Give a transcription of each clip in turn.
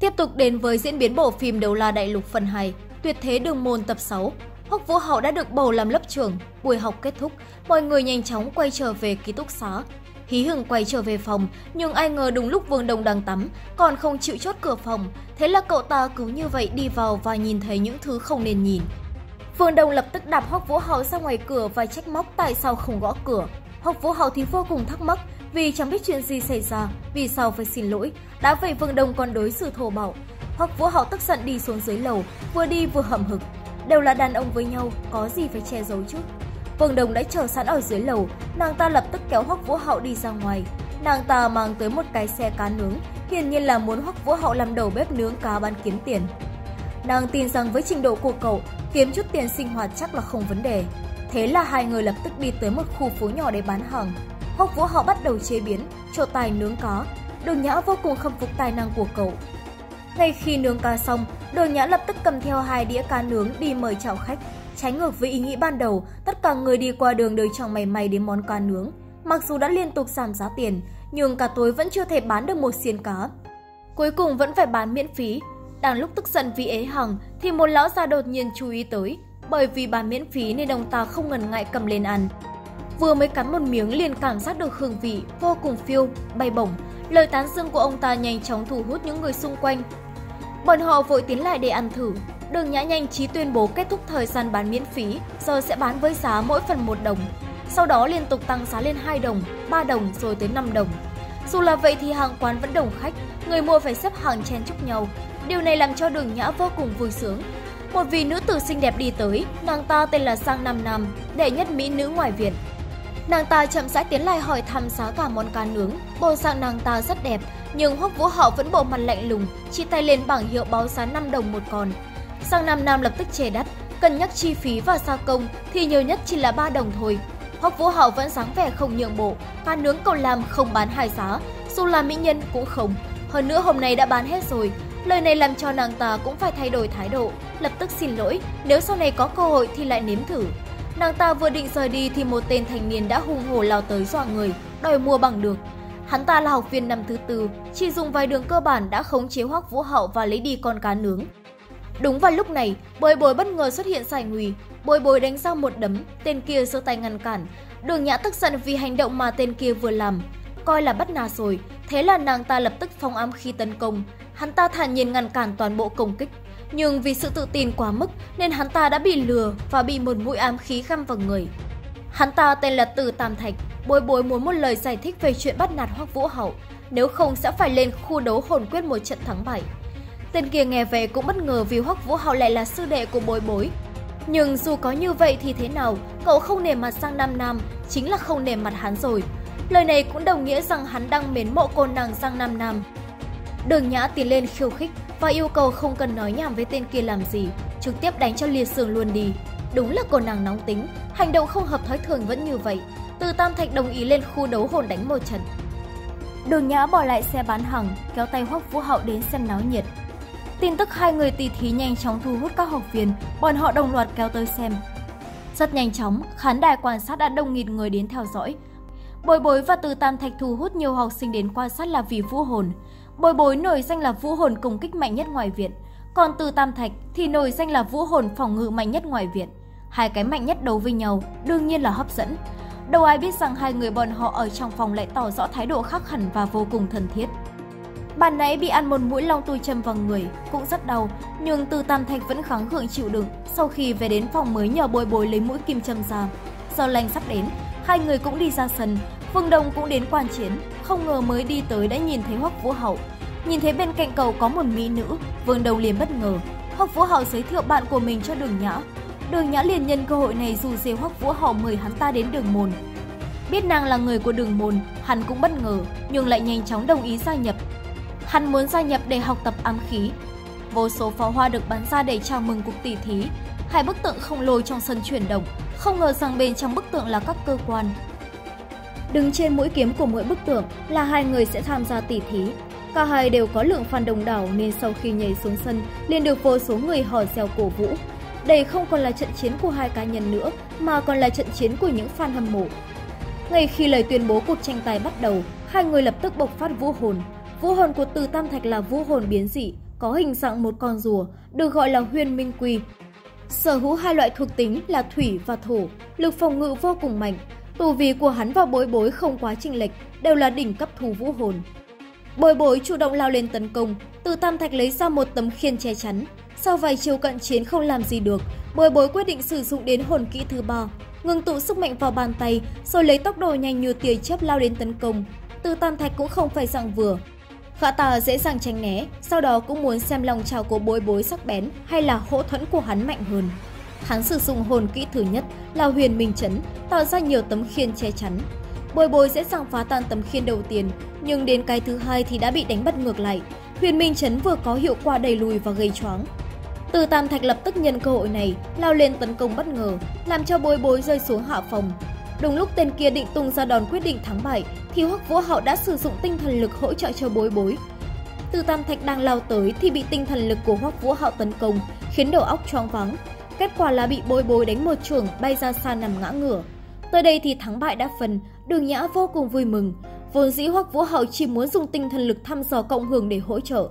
Tiếp tục đến với diễn biến bộ phim Đấu La Đại Lục phần 2, Tuyệt Thế Đường Môn tập 6. Hoắc Vũ Hậu đã được bầu làm lớp trưởng, buổi học kết thúc, mọi người nhanh chóng quay trở về ký túc xá. Hí hửng quay trở về phòng, nhưng ai ngờ đúng lúc Vương Đông đang tắm, còn không chịu chốt cửa phòng, thế là cậu ta cứ như vậy đi vào và nhìn thấy những thứ không nên nhìn. Vương Đông lập tức đạp Hoắc Vũ Hậu ra ngoài cửa và trách móc tại sao không gõ cửa. Hoắc Vũ Hậu thì vô cùng thắc mắc, vì chẳng biết chuyện gì xảy ra, vì sao phải xin lỗi, đã vậy Vương Đông còn đối xử thô bạo. Hoặc Vũ Hạo tức giận đi xuống dưới lầu, vừa đi vừa hậm hực. Đều là đàn ông với nhau, có gì phải che giấu chứ. Vương Đông đã chờ sẵn ở dưới lầu, nàng ta lập tức kéo Hoắc Vũ Hạo đi ra ngoài. Nàng ta mang tới một cái xe cá nướng, hiển nhiên là muốn Hoắc Vũ Hạo làm đầu bếp nướng cá bán kiếm tiền. Nàng tin rằng với trình độ của cậu, kiếm chút tiền sinh hoạt chắc là không vấn đề. Thế là hai người lập tức đi tới một khu phố nhỏ để bán hàng. Hoắc Vũ họ bắt đầu chế biến, trộn tài nướng cá. Đường Nhã vô cùng khâm phục tài năng của cậu. Ngay khi nướng cá xong, Đường Nhã lập tức cầm theo hai đĩa cá nướng đi mời chào khách. Trái ngược với ý nghĩ ban đầu, tất cả người đi qua đường đều chẳng mày may đến món cá nướng. Mặc dù đã liên tục giảm giá tiền, nhưng cả tối vẫn chưa thể bán được một xiên cá. Cuối cùng vẫn phải bán miễn phí. Đang lúc tức giận vì ế hàng, thì một lão già đột nhiên chú ý tới. Bởi vì bán miễn phí nên ông ta không ngần ngại cầm lên ăn. Vừa mới cắn một miếng liền cảm giác được hương vị vô cùng phiêu, bay bổng. Lời tán dương của ông ta nhanh chóng thu hút những người xung quanh. Bọn họ vội tiến lại để ăn thử. Đường Nhã nhanh trí tuyên bố kết thúc thời gian bán miễn phí, giờ sẽ bán với giá mỗi phần 1 đồng. Sau đó liên tục tăng giá lên 2 đồng, 3 đồng rồi tới 5 đồng. Dù là vậy thì hàng quán vẫn đồng khách, người mua phải xếp hàng chen chúc nhau. Điều này làm cho Đường Nhã vô cùng vui sướng. Một vị nữ tử xinh đẹp đi tới, nàng ta tên là Sang Nam Nam, đệ nhất mỹ nữ ngoài viện. Nàng ta chậm rãi tiến lại hỏi thăm giá cả món cá nướng, bộ dạng nàng ta rất đẹp, nhưng Hoắc Vũ Hạo vẫn bộ mặt lạnh lùng, chỉ tay lên bảng hiệu báo giá 5 đồng một con. Sang Nam Nam lập tức chê đắt, cân nhắc chi phí và gia công thì nhiều nhất chỉ là 3 đồng thôi. Hoắc Vũ Hạo vẫn dáng vẻ không nhượng bộ, cá nướng cậu làm không bán hai giá, dù là mỹ nhân cũng không. Hơn nữa hôm nay đã bán hết rồi, lời này làm cho nàng ta cũng phải thay đổi thái độ, lập tức xin lỗi, nếu sau này có cơ hội thì lại nếm thử. Nàng ta vừa định rời đi thì một tên thanh niên đã hung hổ lao tới dọa người, đòi mua bằng được. Hắn ta là học viên năm thứ tư, chỉ dùng vài đường cơ bản đã khống chế Hoắc Vũ Hậu và lấy đi con cá nướng. Đúng vào lúc này, Bồi Bồi bất ngờ xuất hiện giải nguy, Bồi Bồi đánh ra một đấm, tên kia giơ tay ngăn cản. Đường Nhã tức giận vì hành động mà tên kia vừa làm, coi là bắt nạt rồi, thế là nàng ta lập tức phong ám khi tấn công. Hắn ta thản nhiên ngăn cản toàn bộ công kích, nhưng vì sự tự tin quá mức nên hắn ta đã bị lừa và bị một mũi ám khí găm vào người. Hắn ta tên là Từ Tam Thạch, bối bối muốn một lời giải thích về chuyện bắt nạt Hoắc Vũ Hậu, nếu không sẽ phải lên khu đấu hồn quyết một trận thắng bại. Tên kia nghe về cũng bất ngờ vì Hoắc Vũ Hậu lại là sư đệ của bối bối. Nhưng dù có như vậy thì thế nào, cậu không nể mặt sang Nam Nam, chính là không nể mặt hắn rồi. Lời này cũng đồng nghĩa rằng hắn đang mến mộ cô nàng sang Nam Nam. Đường Nhã tiến lên khiêu khích và yêu cầu không cần nói nhảm với tên kia làm gì, trực tiếp đánh cho liệt sườn luôn đi. Đúng là cô nàng nóng tính, hành động không hợp thói thường vẫn như vậy. Từ Tam Thạch đồng ý lên khu đấu hồn đánh một trận. Đường Nhã bỏ lại xe bán hàng, kéo tay Hoắc Vũ Hậu đến xem náo nhiệt. Tin tức hai người tỷ thí nhanh chóng thu hút các học viên, bọn họ đồng loạt kéo tới xem. Rất nhanh chóng, khán đài quan sát đã đông nghịt người đến theo dõi. Bồi bối và từ Tam Thạch thu hút nhiều học sinh đến quan sát là vì vũ hồn. Bồi bối nổi danh là vũ hồn công kích mạnh nhất ngoài viện, còn từ Tam Thạch thì nổi danh là vũ hồn phòng ngự mạnh nhất ngoài viện. Hai cái mạnh nhất đấu với nhau đương nhiên là hấp dẫn. Đâu ai biết rằng hai người bọn họ ở trong phòng lại tỏ rõ thái độ khác hẳn và vô cùng thân thiết. Bạn nãy bị ăn một mũi long tu châm vào người, cũng rất đau, nhưng từ Tam Thạch vẫn kháng gượng chịu đựng sau khi về đến phòng mới nhờ bồi bối lấy mũi kim châm ra. Giờ lành sắp đến, hai người cũng đi ra sân, Phương Đông cũng đến quan chiến, không ngờ mới đi tới đã nhìn thấy Hoắc Vũ Hậu. Nhìn thấy bên cạnh cầu có một mỹ nữ, Vương đầu liền bất ngờ. Hoắc Vũ Hậu giới thiệu bạn của mình cho Đường Nhã. Đường Nhã liền nhân cơ hội này dù dê Hoắc Vũ Hậu mời hắn ta đến Đường Môn. Biết nàng là người của Đường Môn, hắn cũng bất ngờ, nhưng lại nhanh chóng đồng ý gia nhập. Hắn muốn gia nhập để học tập ám khí. Vô số pháo hoa được bắn ra để chào mừng cuộc tỷ thí. Hai bức tượng khổng lồ trong sân chuyển động, không ngờ rằng bên trong bức tượng là các cơ quan, Đứng trên mũi kiếm của mỗi bức tượng là hai người sẽ tham gia tỉ thí. Cả hai đều có lượng fan đông đảo nên sau khi nhảy xuống sân liền được vô số người hò reo cổ vũ. Đây không còn là trận chiến của hai cá nhân nữa mà còn là trận chiến của những fan hâm mộ. Ngay khi lời tuyên bố cuộc tranh tài bắt đầu, hai người lập tức bộc phát vũ hồn. Vũ hồn của Từ Tam Thạch là vũ hồn biến dị, có hình dạng một con rùa, được gọi là huyền minh quy. Sở hữu hai loại thuộc tính là thủy và thổ, lực phòng ngự vô cùng mạnh. Tù vì của hắn và bối bối không quá trình lệch, đều là đỉnh cấp thù vũ hồn. Bối bối chủ động lao lên tấn công, từ tam thạch lấy ra một tấm khiên che chắn. Sau vài chiều cận chiến không làm gì được, bối bối quyết định sử dụng đến hồn kỹ thứ ba, ngừng tụ sức mạnh vào bàn tay, rồi lấy tốc độ nhanh như tia chớp lao đến tấn công. Từ tam thạch cũng không phải dạng vừa. Khả tà dễ dàng tránh né, sau đó cũng muốn xem lòng trào của bối bối sắc bén hay là hỗ thuẫn của hắn mạnh hơn. Hắn sử dụng hồn kỹ thứ nhất là huyền minh chấn, tạo ra nhiều tấm khiên che chắn. Bồi bồi dễ dàng phá tan tấm khiên đầu tiên, nhưng đến cái thứ hai thì đã bị đánh bất ngược lại. Huyền Minh Chấn vừa có hiệu quả đẩy lùi và gây choáng. Từ Tam Thạch lập tức nhân cơ hội này, lao lên tấn công bất ngờ, làm cho bối bối rơi xuống hạ phòng. Đúng lúc tên kia định tung ra đòn quyết định thắng bại, thì Hoắc Vũ Hạo đã sử dụng tinh thần lực hỗ trợ cho bối bối. Từ Tam Thạch đang lao tới thì bị tinh thần lực của Hoắc Vũ Hạo tấn công, khiến đầu óc choáng váng. Kết quả là bị bồi bối đánh một trưởng bay ra xa nằm ngã ngửa. Tới đây thì thắng bại đã phần, Đường Nhã vô cùng vui mừng. Vốn dĩ hoặc Vũ hậu chỉ muốn dùng tinh thần lực thăm dò cộng hưởng để hỗ trợ.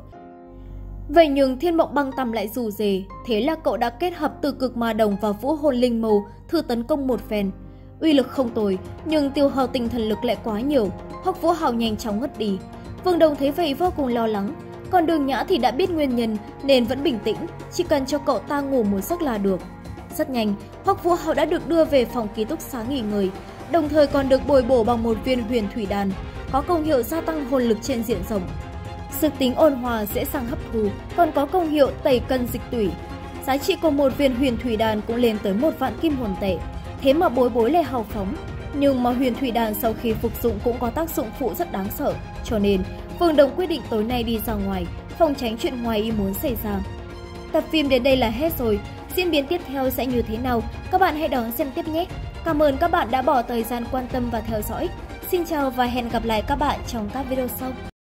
Vậy nhưng Thiên Mộng Băng Tầm lại dù dề, thế là cậu đã kết hợp từ cực ma đồng và vũ hồn linh màu thử tấn công một phen. Uy lực không tồi, nhưng tiêu hao tinh thần lực lại quá nhiều, hoặc Vũ hào nhanh chóng ngất đi. Vương Đồng thấy vậy vô cùng lo lắng, còn Đường Nhã thì đã biết nguyên nhân nên vẫn bình tĩnh, chỉ cần cho cậu ta ngủ một giấc là được. Rất nhanh, Hoắc Vũ Hạo đã được đưa về phòng ký túc xá nghỉ ngơi, đồng thời còn được bồi bổ bằng một viên huyền thủy đan, có công hiệu gia tăng hồn lực trên diện rộng. Dược tính ôn hòa dễ dàng hấp thu, còn có công hiệu tẩy cân dịch tủy. Giá trị của một viên huyền thủy đan cũng lên tới một vạn kim hồn tệ, thế mà bối bối lại hào phóng. Nhưng mà huyền thủy đan sau khi phục dụng cũng có tác dụng phụ rất đáng sợ, cho nên Phương Đồng quyết định tối nay đi ra ngoài, phòng tránh chuyện ngoài ý muốn xảy ra. Tập phim đến đây là hết rồi, diễn biến tiếp theo sẽ như thế nào, các bạn hãy đón xem tiếp nhé! Cảm ơn các bạn đã bỏ thời gian quan tâm và theo dõi. Xin chào và hẹn gặp lại các bạn trong các video sau.